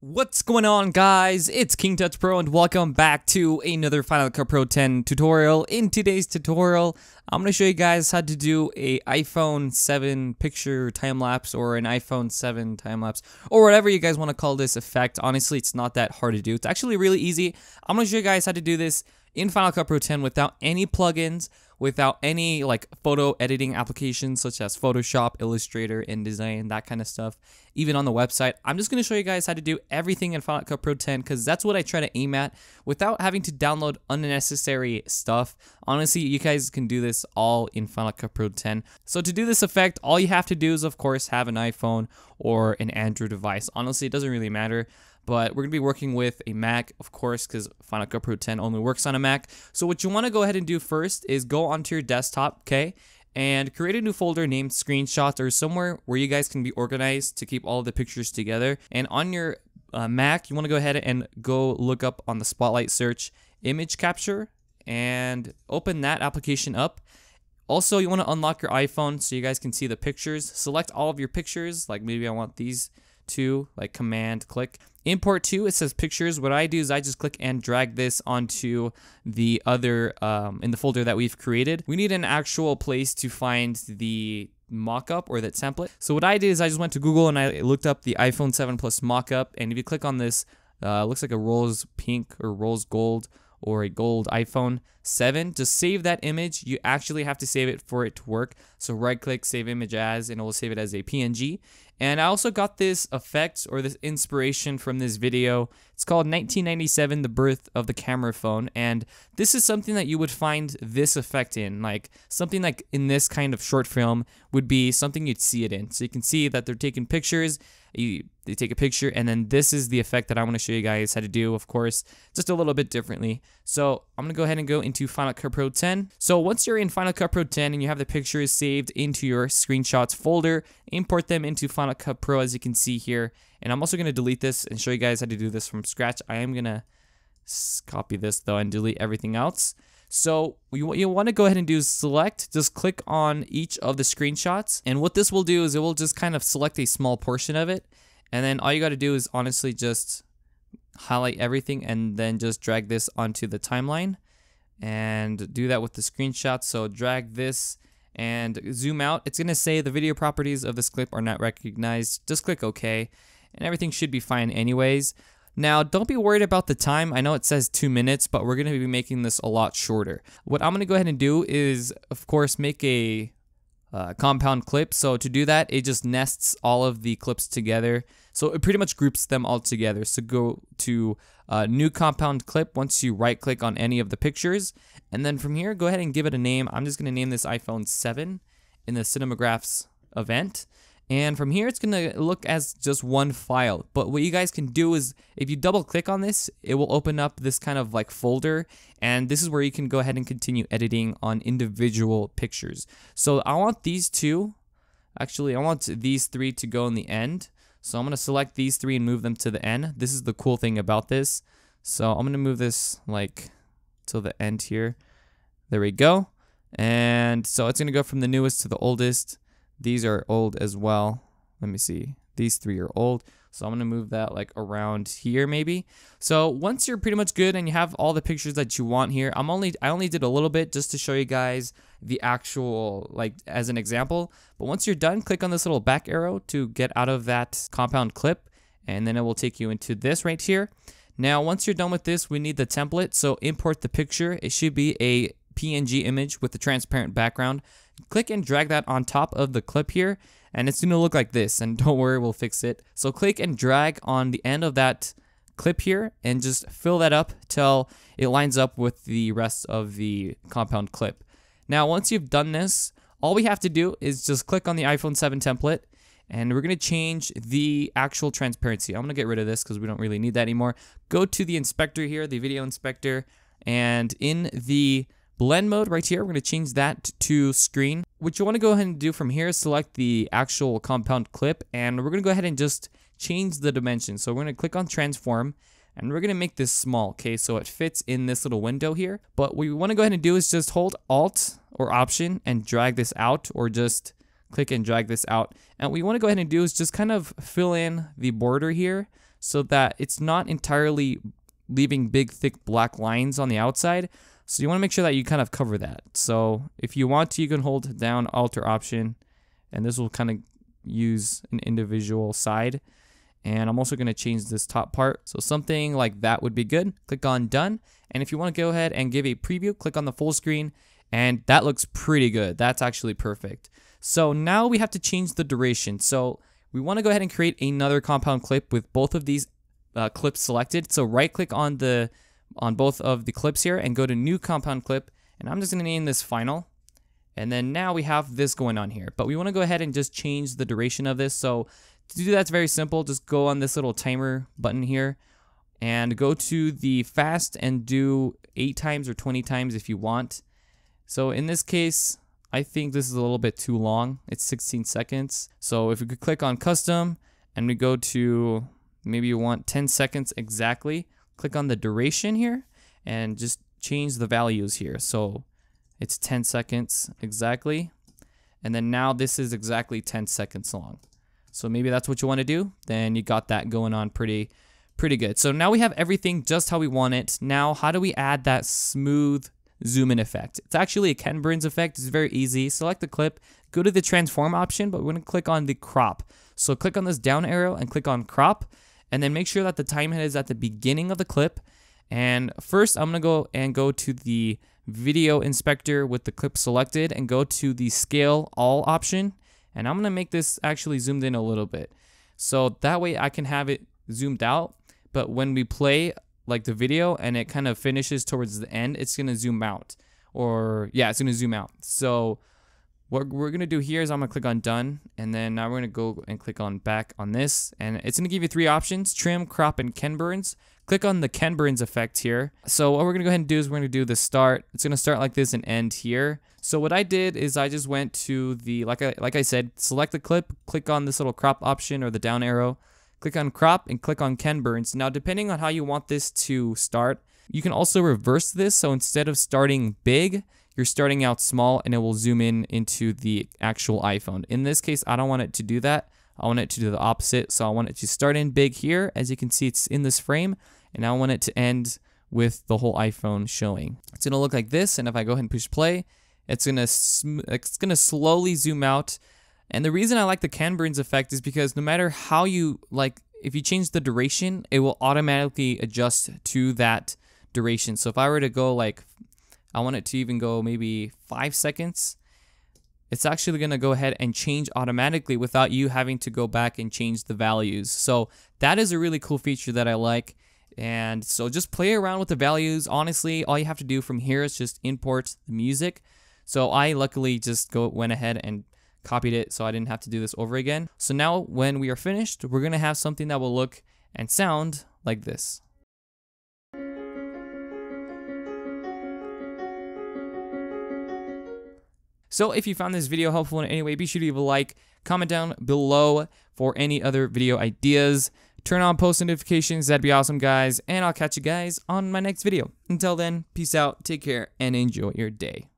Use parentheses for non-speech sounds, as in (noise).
What's going on guys? It's KingTutsPro and welcome back to another Final Cut Pro 10 tutorial. In today's tutorial, I'm going to show you guys how to do a iPhone 7 picture time lapse or an iPhone 7 time lapse or whatever you guys want to call this effect. Honestly, it's not that hard to do. It's actually really easy. I'm going to show you guys how to do this in Final Cut Pro 10 without any plugins, without any like photo editing applications such as Photoshop, Illustrator, InDesign, that kind of stuff. Even on the website, I'm just going to show you guys how to do everything in Final Cut Pro 10 because that's what I try to aim at without having to download unnecessary stuff. Honestly, you guys can do this all in Final Cut Pro 10. So to do this effect, all you have to do is of course have an iPhone or an Android device. Honestly, it doesn't really matter but we're going to be working with a Mac, of course, because Final Cut Pro 10 only works on a Mac. So what you want to go ahead and do first is go onto your desktop, okay, and create a new folder named screenshots or somewhere where you guys can be organized to keep all the pictures together. And on your uh, Mac, you want to go ahead and go look up on the Spotlight search image capture and open that application up. Also, you want to unlock your iPhone so you guys can see the pictures. Select all of your pictures, like maybe I want these two, like command click. Import to, it says pictures. What I do is I just click and drag this onto the other, um, in the folder that we've created. We need an actual place to find the mockup or that template. So what I did is I just went to Google and I looked up the iPhone 7 Plus mockup. And if you click on this, uh, looks like a rose pink or rose gold or a gold iPhone 7. To save that image, you actually have to save it for it to work. So right click, save image as, and it will save it as a PNG. And I also got this effect or this inspiration from this video. It's called 1997, The Birth of the Camera Phone. And this is something that you would find this effect in. Like something like in this kind of short film would be something you'd see it in. So you can see that they're taking pictures you they take a picture and then this is the effect that I want to show you guys how to do of course just a little bit differently so I'm gonna go ahead and go into Final Cut Pro 10 so once you're in Final Cut Pro 10 and you have the pictures saved into your screenshots folder import them into Final Cut Pro as you can see here and I'm also gonna delete this and show you guys how to do this from scratch I am gonna copy this though and delete everything else so what you want to go ahead and do is select, just click on each of the screenshots. And what this will do is it will just kind of select a small portion of it. And then all you got to do is honestly just highlight everything and then just drag this onto the timeline and do that with the screenshot. So drag this and zoom out. It's going to say the video properties of this clip are not recognized. Just click OK and everything should be fine anyways. Now, don't be worried about the time. I know it says two minutes, but we're going to be making this a lot shorter. What I'm going to go ahead and do is, of course, make a uh, compound clip. So to do that, it just nests all of the clips together. So it pretty much groups them all together. So go to uh, new compound clip once you right click on any of the pictures. And then from here, go ahead and give it a name. I'm just going to name this iPhone 7 in the Cinemagraphs event. And from here, it's going to look as just one file. But what you guys can do is if you double click on this, it will open up this kind of like folder. And this is where you can go ahead and continue editing on individual pictures. So I want these two, actually, I want these three to go in the end. So I'm going to select these three and move them to the end. This is the cool thing about this. So I'm going to move this like to the end here. There we go. And so it's going to go from the newest to the oldest. These are old as well. Let me see. These three are old. So I'm going to move that like around here maybe. So once you're pretty much good and you have all the pictures that you want here, I'm only I only did a little bit just to show you guys the actual like as an example. But once you're done, click on this little back arrow to get out of that compound clip and then it will take you into this right here. Now, once you're done with this, we need the template. So import the picture. It should be a PNG image with a transparent background click and drag that on top of the clip here and it's going to look like this and (laughs) don't worry we'll fix it so click and drag on the end of that clip here and just fill that up till it lines up with the rest of the compound clip now once you've done this all we have to do is just click on the iPhone 7 template and we're going to change the actual transparency. I'm going to get rid of this because we don't really need that anymore. Go to the inspector here, the video inspector, and in the blend mode right here, we're going to change that to screen. What you want to go ahead and do from here is select the actual compound clip and we're going to go ahead and just change the dimension. So we're going to click on transform and we're going to make this small, okay, so it fits in this little window here. But what we want to go ahead and do is just hold Alt or option and drag this out or just click and drag this out. And what we want to go ahead and do is just kind of fill in the border here so that it's not entirely leaving big thick black lines on the outside. So you want to make sure that you kind of cover that. So if you want to, you can hold down Alt or Option, and this will kind of use an individual side. And I'm also going to change this top part. So something like that would be good. Click on Done. And if you want to go ahead and give a preview, click on the full screen. And that looks pretty good. That's actually perfect. So now we have to change the duration. So we want to go ahead and create another compound clip with both of these uh, clips selected. So right click on the on both of the clips here and go to new compound clip. And I'm just going to name this final. And then now we have this going on here. But we want to go ahead and just change the duration of this. So to do that's very simple. Just go on this little timer button here and go to the fast and do 8 times or 20 times if you want. So in this case, I think this is a little bit too long. It's 16 seconds. So if we could click on custom and we go to maybe you want 10 seconds exactly, click on the duration here and just change the values here. So it's 10 seconds exactly. And then now this is exactly 10 seconds long. So maybe that's what you want to do. Then you got that going on pretty pretty good. So now we have everything just how we want it. Now, how do we add that smooth zoom in effect? It's actually a Ken Burns effect. It's very easy. Select the clip, go to the transform option, but we're going to click on the crop. So click on this down arrow and click on crop and then make sure that the time head is at the beginning of the clip. And first I'm gonna go and go to the video inspector with the clip selected and go to the scale all option. And I'm gonna make this actually zoomed in a little bit. So that way I can have it zoomed out. But when we play like the video and it kind of finishes towards the end, it's gonna zoom out. Or yeah, it's gonna zoom out. So what we're to do here is I'm to click on done and then now we're to go and click on back on this and it's to give you three options trim crop and Ken Burns. Click on the Ken Burns effect here. So what we're to go ahead and do is we're to do the start. It's to start like this and end here. So what I did is I just went to the like I like I said select the clip click on this little crop option or the down arrow click on crop and click on Ken Burns. Now depending on how you want this to start you can also reverse this. So instead of starting big you're starting out small and it will zoom in into the actual iPhone. In this case, I don't want it to do that. I want it to do the opposite. So I want it to start in big here. As you can see, it's in this frame. And I want it to end with the whole iPhone showing. It's going to look like this. And if I go ahead and push play, it's going to it's to slowly zoom out. And the reason I like the Ken Burns effect is because no matter how you like if you change the duration, it will automatically adjust to that duration. So if I were to go like I want it to even go maybe five seconds. It's actually going to go ahead and change automatically without you having to go back and change the values. So that is a really cool feature that I like. And so just play around with the values. Honestly, all you have to do from here is just import the music. So I luckily just go went ahead and copied it so I didn't have to do this over again. So now when we are finished, we're going to have something that will look and sound like this. So if you found this video helpful in any way, be sure to leave a like, comment down below for any other video ideas. Turn on post notifications, that'd be awesome, guys. And I'll catch you guys on my next video. Until then, peace out, take care, and enjoy your day.